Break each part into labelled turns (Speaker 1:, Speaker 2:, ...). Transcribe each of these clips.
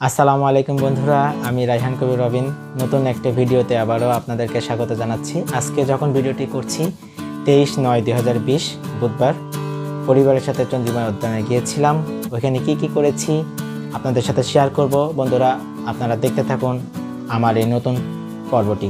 Speaker 1: আসসালামু আলাইকুম বন্ধুরা, আমি রাইহান কবির রবিন। নতুন একটা ভিডিওতে আবারও আপনাদেরকে স্বাগত জানাচ্ছি। আজকে যখন ভিডিওটি করছি, তেইশ নয় দুই বুধবার, পরিবারের সাথে চন্দ্রিমা উদ্যানে গিয়েছিলাম। ওইখানে কি কি করেছি, আপনাদের সাথে শেয়ার করব। বন্ধুরা, আপনারা দেখতে থাকুন আমার এই নতুন পর্বটি।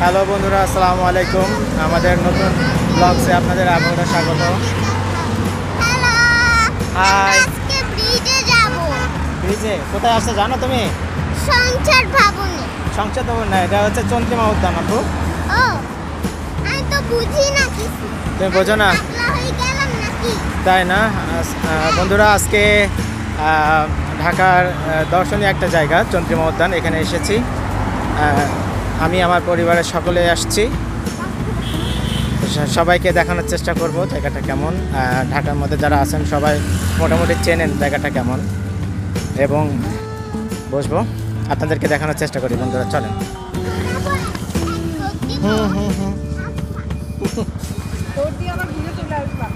Speaker 2: হ্যালো
Speaker 1: বন্ধুরা আসসালামু আলাইকুম। আমাদের নতুন ব্লগসে আপনাদের আবারও স্বাগত। হাই
Speaker 2: ব্রিজে
Speaker 1: কোথায় আসছে জানো তুমি?
Speaker 2: সংসার ভবনে।
Speaker 1: না এটা হচ্ছে চন্দ্রিমা উদ্যান আপু।
Speaker 2: ও আমি তো বুঝি না কিছু।
Speaker 1: তুমি বোঝো না। তাই না? বন্ধুরা আজকে ঢাকার দর্শনীয় একটা জায়গা চন্দ্রিমা উদ্যান এখানে এসেছি। আমি, আমার পরিবারের সকলে আসছি। সবাইকে দেখানোর চেষ্টা করব জায়গাটা কেমন। ঢাকার মধ্যে যারা আছেন সবাই মোটামুটি চেনেন জায়গাটা কেমন। এবং বসবো। আপনাদেরকে দেখানোর চেষ্টা করি বন্ধুরা, চলেন। হুম হুম হুম
Speaker 3: তোর দিয়ে আবার ঘুরে চলে আসলাম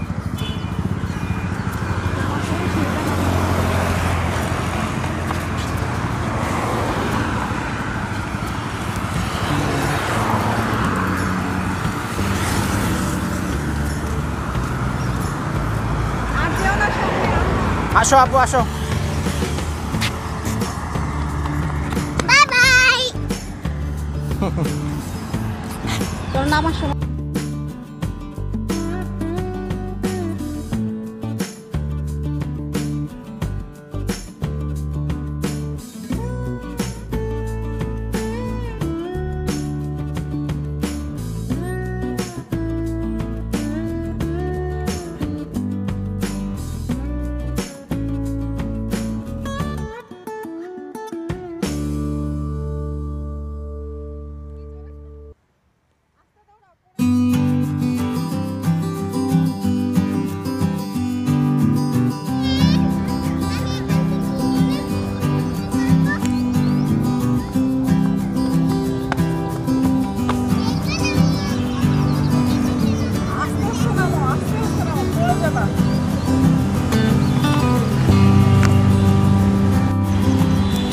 Speaker 3: আর যেও না সামনে
Speaker 1: আসো আপু আসো।
Speaker 2: Bye bye.
Speaker 3: তোর নাম সময়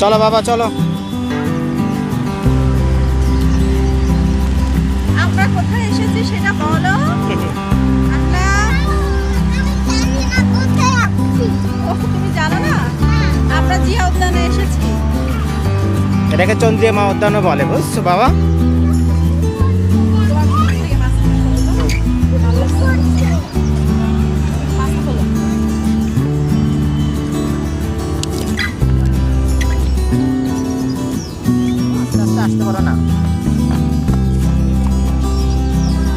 Speaker 1: চলো বাবা চলো।
Speaker 3: আমরা কোথায় এসেছি সেটা বলো? আমরা তুমি জানো না? আমরা জিয়া উদ্যানে এসেছি।
Speaker 1: এটাকে চন্দ্রিমা উদ্যানও বলে বুঝছ বাবা? পারো না।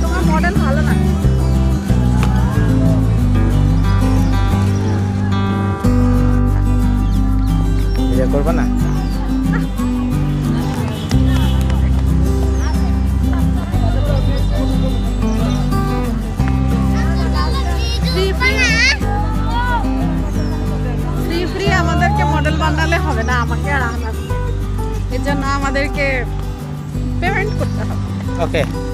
Speaker 3: তোমার মডেল ভালো না।
Speaker 1: করব না?
Speaker 3: ফ্রি ফ্রি ফ্রি ফ্রি আমাদেরকে মডেল বানালে হবে না আমাকে আর আহনাদ এর জন্য আমাদেরকে পেমেন্ট করতে হবে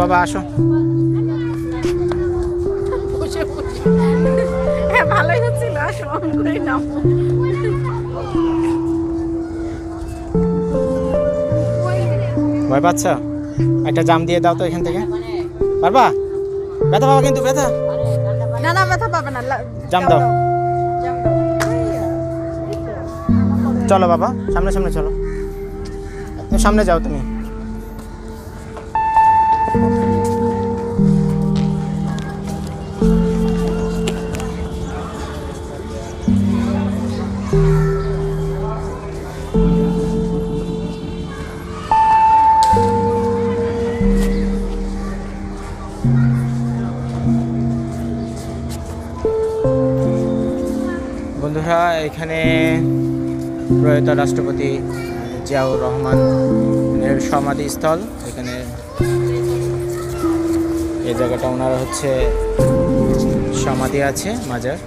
Speaker 1: বাবা আসো।
Speaker 3: হ্যাঁ ভালোই হচ্ছিল সমান করে নাও
Speaker 1: ভয় পাচ্ছ? একটা জাম দিয়ে দাও তো এখান থেকে। পারবা? ব্যথা পাবা কিন্তু ব্যথা।
Speaker 3: না না ব্যথা পাবে না
Speaker 1: জাম দাও। চলো বাবা সামনে সামনে চলো। সামনে যাও তুমি। বন্ধুরা এখানে প্রয়াত রাষ্ট্রপতি জিয়াউর রহমানের সমাধিস্থল। এখানে এই জায়গাটা ওনার হচ্ছে সমাধি আছে মাজার।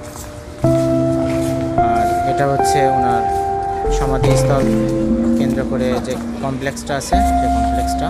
Speaker 1: আর এটা হচ্ছে ওনার সমাধিস্থল। কেন্দ্র করে যে কমপ্লেক্সটা আছে সেই কমপ্লেক্সটা।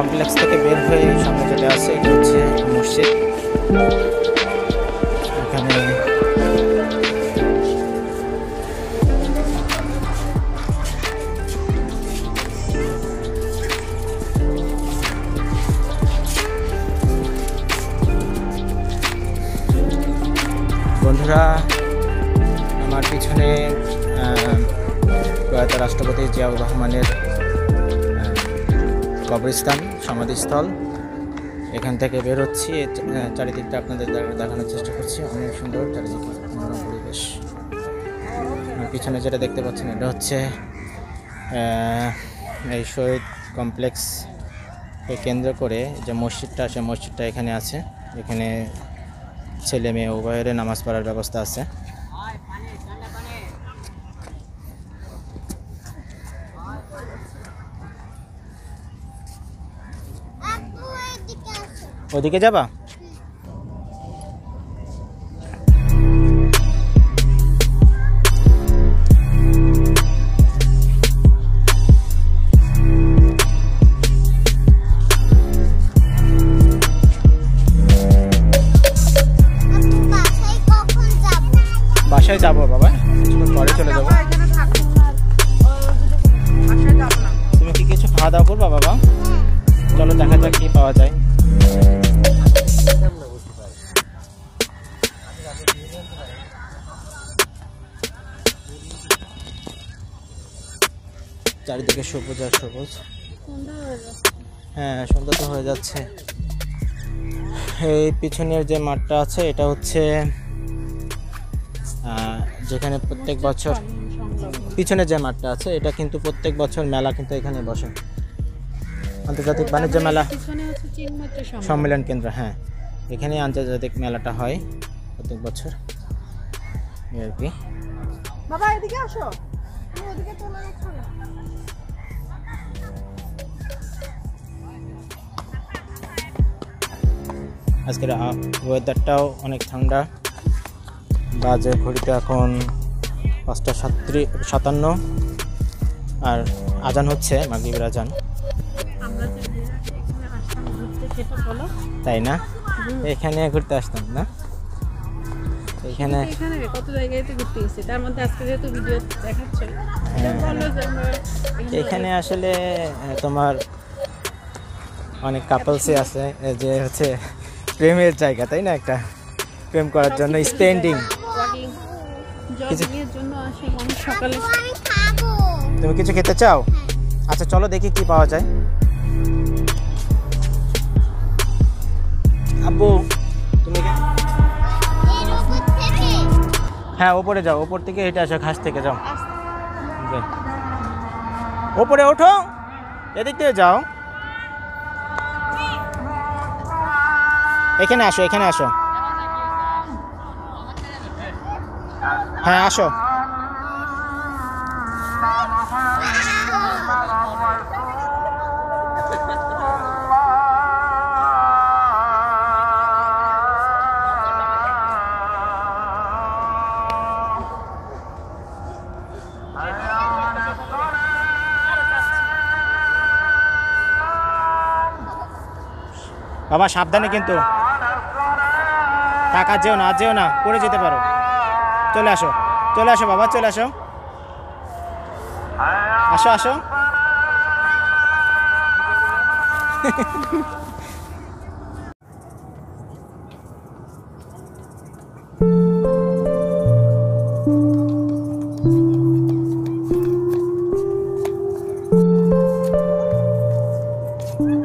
Speaker 1: কমপ্লেক্স থেকে বের হয়ে সামনে চলে আসে, এটা হচ্ছে মসজিদ। বন্ধুরা, আমার পিছনে প্রয়াত রাষ্ট্রপতি জিয়াউর রহমানের কবরস্থান। সমাধিস্থল। এখান থেকে বেরোচ্ছি। চারিদিকটা আপনাদের দেখানোর চেষ্টা করছি। অনেক সুন্দর চারিদিকে মনোরম পরিবেশ পিছনে যেটা দেখতে পাচ্ছেন, এটা হচ্ছে এই শহীদ কমপ্লেক্স কেন্দ্র করে যে মসজিদটা আছে মসজিদটা এখানে আছে। এখানে ছেলে মেয়ে উভয়ের নামাজ পড়ার ব্যবস্থা আছে। ওদিকে যাবা? চারিদিকে সবুজ আর সবুজ। হ্যাঁ সন্ধ্যা তো হয়ে যাচ্ছে। এই পিছনের যে মাঠটা আছে এটা হচ্ছে যেখানে প্রত্যেক বছর পিছনে যে মাঠটা আছে এটা কিন্তু প্রত্যেক বছর মেলা কিন্তু এখানে বসে। আন্তর্জাতিক বাণিজ্য মেলা
Speaker 3: সম্মেলন।
Speaker 1: কেন্দ্র হ্যাঁ। এখানে আন্তর্জাতিক মেলাটা হয়। প্রত্যেক বছর। এই আর কি।
Speaker 3: বাবা এদিকে আসো। তুমি ওদিকে চলে যাচ্ছ না।
Speaker 1: আজকের ওয়েদারটাও অনেক ঠান্ডা। বাজে ঘড়িতে এখন পাঁচটা সাত্রি সাতান্ন। আর আজান হচ্ছে মাগরিবের আজান। তাই না? এখানে ঘুরতে আসতাম না? এখানে।
Speaker 3: এখানে কত জায়গায় তো ঘুরতে গেছি। তার মধ্যে আজকে যেহেতু ভিডিও দেখাচ্ছে
Speaker 1: হ্যাঁ। এখানে আসলে তোমার অনেক কাপলসই আছে এই যে হচ্ছে প্রেমের জায়গা তাই না একটা? প্রেম করার জন্য স্পেন্ডিং তুমি কিছু খেতে চাও? আচ্ছা চলো দেখি কি পাওয়া যায়। আব্বু হ্যাঁ ওপরে যাও ওপর থেকে হেঁটে আসো ঘাস থেকে যাও। যাও। ওপরে ওঠো এদিক থেকে যাও। এখানে আসো এখানে আসো। হ্যাঁ আসো। বাবা, সাবধানে কিন্তু। টাকা যেও না যেও না, পড়ে যেতে পারো। চলে আসো চলে আসো বাবা, চলে আসো। আসো আসো। Thank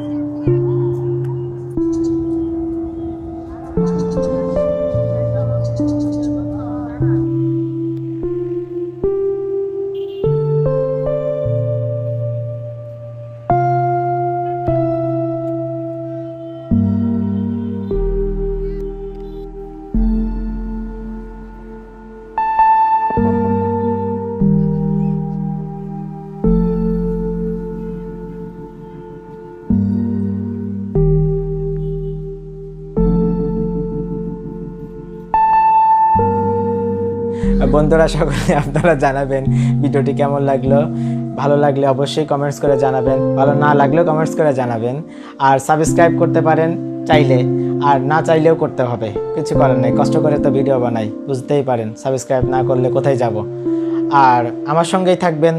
Speaker 1: you. বন্ধুরা সকলে আপনারা জানাবেন ভিডিওটি কেমন লাগল। ভালো লাগলে অবশ্যই কমেন্টস করে জানাবেন, ভালো না লাগলেও কমেন্টস করে জানাবেন। আর সাবস্ক্রাইব করতে পারেন চাইলে, আর না চাইলেও করতে হবে। কিছু করার নেই, কষ্ট করে তো ভিডিও বানাই, বুঝতেই পারেন সাবস্ক্রাইব না করলে কোথায় যাব। আর আমার সঙ্গেই থাকবেন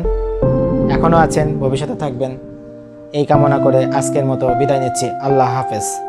Speaker 1: এখনও আছেন, ভবিষ্যতে থাকবেন। এই কামনা করে আজকের মতো বিদায় নিচ্ছি, আল্লাহ হাফেজ।